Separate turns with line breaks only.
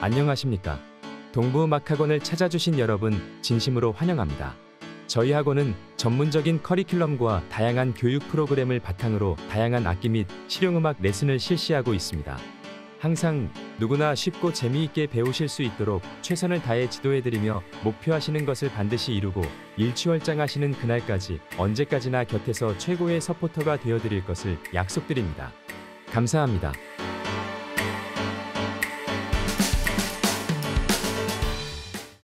안녕하십니까. 동부음악학원을 찾아주신 여러분 진심으로 환영합니다. 저희 학원은 전문적인 커리큘럼과 다양한 교육 프로그램을 바탕으로 다양한 악기 및 실용음악 레슨을 실시하고 있습니다. 항상 누구나 쉽고 재미있게 배우실 수 있도록 최선을 다해 지도해드리며 목표하시는 것을 반드시 이루고 일취월장하시는 그날까지 언제까지나 곁에서 최고의 서포터가 되어드릴 것을 약속드립니다. 감사합니다.